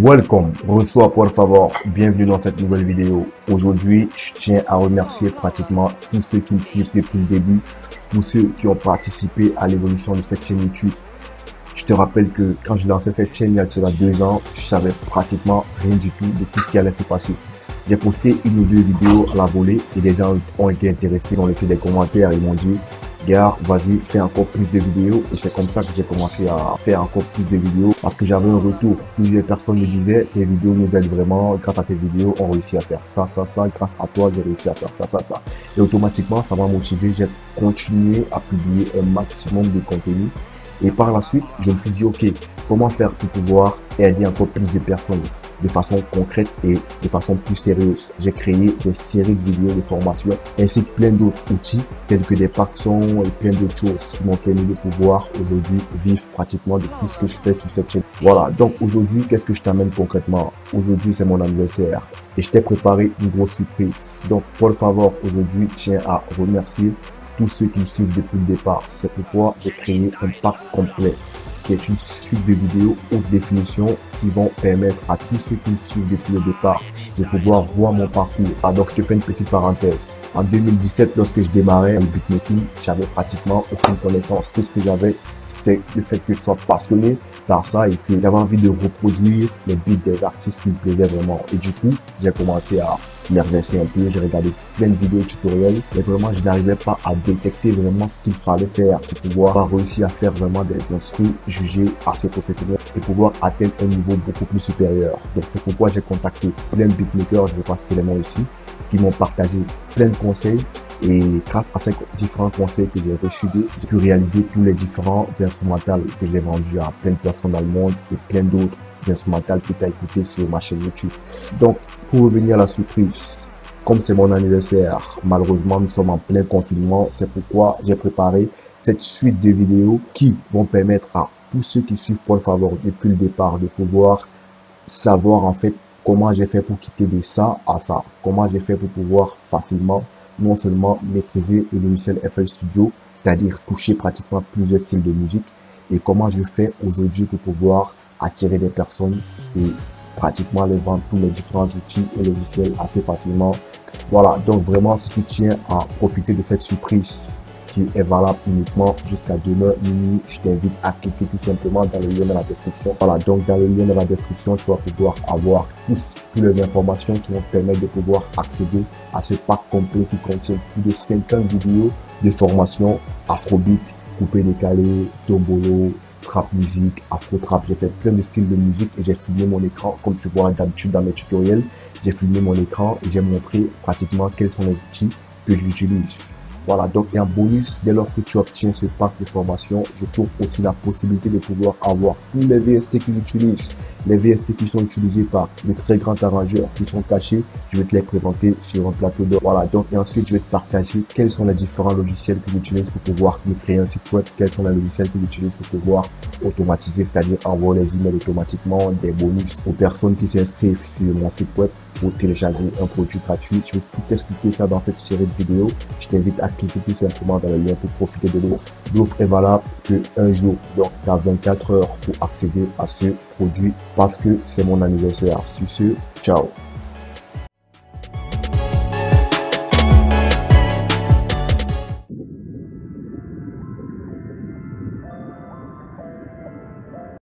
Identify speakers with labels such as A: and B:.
A: Welcome, reçois por favor, bienvenue dans cette nouvelle vidéo. Aujourd'hui, je tiens à remercier pratiquement tous ceux qui me suivent depuis le début, tous ceux qui ont participé à l'évolution de cette chaîne YouTube. Je te rappelle que quand j'ai lancé cette chaîne il y a déjà deux ans, je savais pratiquement rien du tout de tout ce qui allait se passer. J'ai posté une ou deux vidéos à la volée et des gens ont été intéressés, ont laissé des commentaires, ils m'ont dit gars, vas-y, fais encore plus de vidéos. Et c'est comme ça que j'ai commencé à faire encore plus de vidéos parce que j'avais un retour. Plusieurs personnes me disaient, tes vidéos nous aident vraiment. Grâce à tes vidéos, on réussit à faire ça, ça, ça. Grâce à toi, j'ai réussi à faire ça, ça, ça. Et automatiquement, ça m'a motivé. J'ai continué à publier un maximum de contenu. Et par la suite, je me suis dit, ok, comment faire pour pouvoir aider encore plus de personnes? De façon concrète et de façon plus sérieuse. J'ai créé des séries de vidéos de formation ainsi que plein d'autres outils tels que des packs et plein d'autres choses qui m'ont permis de pouvoir aujourd'hui vivre pratiquement de tout ce que je fais sur cette chaîne. Voilà, donc aujourd'hui, qu'est-ce que je t'amène concrètement? Aujourd'hui, c'est mon anniversaire et je t'ai préparé une grosse surprise. Donc, pour le favor, aujourd'hui, tiens à remercier tous ceux qui me suivent depuis le départ. C'est pourquoi j'ai créé un pack complet qui est une suite de vidéos haute définition qui vont permettre à tous ceux qui me suivent depuis le départ de pouvoir voir mon parcours. Alors, je te fais une petite parenthèse. En 2017, lorsque je démarrais le beatmaking, j'avais pratiquement aucune connaissance. Tout ce que j'avais, le fait que je sois passionné par ça et que j'avais envie de reproduire les beats des artistes qui me plaisaient vraiment. Et du coup, j'ai commencé à m'exercer un peu, j'ai regardé plein de vidéos tutoriels, mais vraiment, je n'arrivais pas à détecter vraiment ce qu'il fallait faire pour pouvoir réussir à faire vraiment des instruments jugés assez professionnels et pouvoir atteindre un niveau beaucoup plus supérieur. Donc, c'est pourquoi j'ai contacté plein de beatmakers, je vais pas citer les noms ici, qui m'ont partagé plein de conseils et grâce à ces différents conseils que j'ai reçus j'ai pu réaliser tous les différents instrumentales que j'ai vendus à plein de personnes dans le monde et plein d'autres instrumentales que tu as écouté sur ma chaîne YouTube. Donc, pour revenir à la surprise, comme c'est mon anniversaire, malheureusement, nous sommes en plein confinement. C'est pourquoi j'ai préparé cette suite de vidéos qui vont permettre à tous ceux qui suivent Paul Favor depuis le départ de pouvoir savoir en fait comment j'ai fait pour quitter de ça à ça. Comment j'ai fait pour pouvoir facilement non seulement maîtriser le logiciel FL Studio, c'est-à-dire toucher pratiquement plusieurs styles de musique, et comment je fais aujourd'hui pour pouvoir attirer des personnes et pratiquement les vendre tous les différents outils et logiciels assez facilement. Voilà, donc vraiment si tu tiens à profiter de cette surprise qui est valable uniquement jusqu'à demain minuit. Je t'invite à cliquer tout simplement dans le lien dans la description. Voilà, donc dans le lien dans la description, tu vas pouvoir avoir tous, toutes les informations qui vont te permettre de pouvoir accéder à ce pack complet qui contient plus de 50 vidéos de formation afrobeat, coupé décalé, tombolo, trap musique, afro trap. J'ai fait plein de styles de musique et j'ai filmé mon écran comme tu vois d'habitude dans mes tutoriels. J'ai filmé mon écran et j'ai montré pratiquement quels sont les outils que j'utilise. Voilà, donc et en bonus, dès lors que tu obtiens ce pack de formation, je t'offre aussi la possibilité de pouvoir avoir tous les VST que j'utilise. Les VST qui sont utilisés par de très grands arrangeurs qui sont cachés, je vais te les présenter sur un plateau d'or. Voilà, donc et ensuite je vais te partager quels sont les différents logiciels que j'utilise pour pouvoir me créer un site web, quels sont les logiciels que j'utilise pour pouvoir automatiser, c'est-à-dire envoyer les emails automatiquement, des bonus aux personnes qui s'inscrivent sur mon site web télécharger un produit gratuit. Je vais tout expliquer ça dans cette série de vidéos. Je t'invite à cliquer tout simplement dans le lien pour profiter de l'offre. L'offre est valable que un jour, donc tu as 24 heures pour accéder à ce produit parce que c'est mon anniversaire. Sur ce, ciao